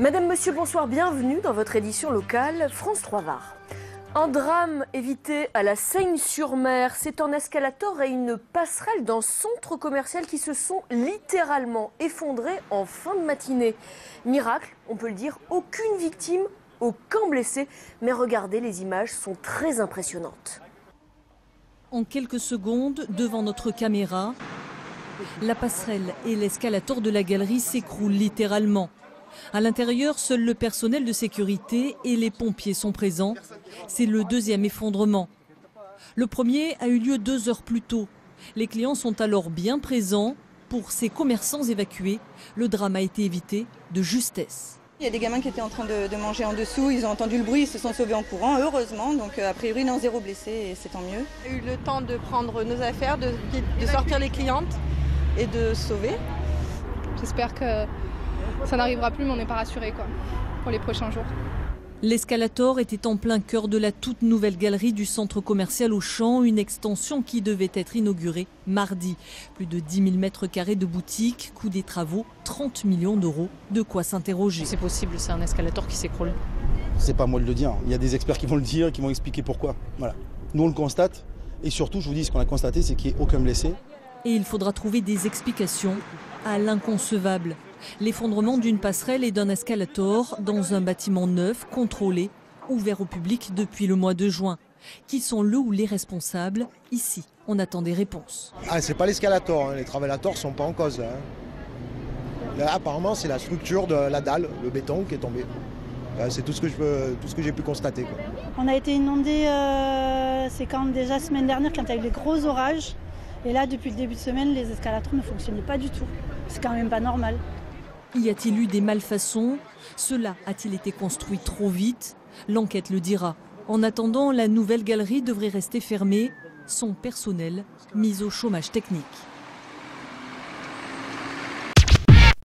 Madame, Monsieur, bonsoir, bienvenue dans votre édition locale France 3 Var. Un drame évité à la Seigne-sur-Mer. C'est un escalator et une passerelle d'un centre commercial qui se sont littéralement effondrés en fin de matinée. Miracle, on peut le dire, aucune victime, aucun blessé. Mais regardez, les images sont très impressionnantes. En quelques secondes, devant notre caméra, la passerelle et l'escalator de la galerie s'écroulent littéralement. À l'intérieur, seul le personnel de sécurité et les pompiers sont présents. C'est le deuxième effondrement. Le premier a eu lieu deux heures plus tôt. Les clients sont alors bien présents. Pour ces commerçants évacués, le drame a été évité de justesse. Il y a des gamins qui étaient en train de, manger en dessous, ils ont entendu le bruit, ils se sont sauvés en courant, heureusement. Donc euh, a priori, non, zéro blessé et c'est tant mieux. On a eu le temps de prendre nos affaires, de, de sortir les clientes et de sauver. J'espère que ça n'arrivera plus, mais on n'est pas rassuré quoi, pour les prochains jours. L'escalator était en plein cœur de la toute nouvelle galerie du centre commercial Auchan, une extension qui devait être inaugurée mardi. Plus de 10 000 mètres carrés de boutiques, coût des travaux, 30 millions d'euros. De quoi s'interroger. C'est possible, c'est un escalator qui s'écroule. C'est pas moi de le dire. Il y a des experts qui vont le dire, qui vont expliquer pourquoi. Voilà. Nous on le constate. Et surtout, je vous dis, ce qu'on a constaté, c'est qu'il n'y ait aucun blessé. Et il faudra trouver des explications à l'inconcevable l'effondrement d'une passerelle et d'un escalator dans un bâtiment neuf, contrôlé, ouvert au public depuis le mois de juin. Qui sont le ou les responsables Ici, on attend des réponses. Ah, c'est pas l'escalator, hein. les travaillateurs sont pas en cause. Hein. apparemment, c'est la structure de la dalle, le béton qui est tombé. C'est tout ce que je tout ce que j'ai pu constater. On a été inondé, euh, c'est quand déjà semaine dernière quand il y a eu les gros orages. Et là, depuis le début de semaine, les escalators ne fonctionnaient pas du tout. C'est quand même pas normal. Y a-t-il eu des malfaçons? Cela a-t-il été construit trop vite? L'enquête le dira. En attendant, la nouvelle galerie devrait rester fermée, son personnel mis au chômage technique.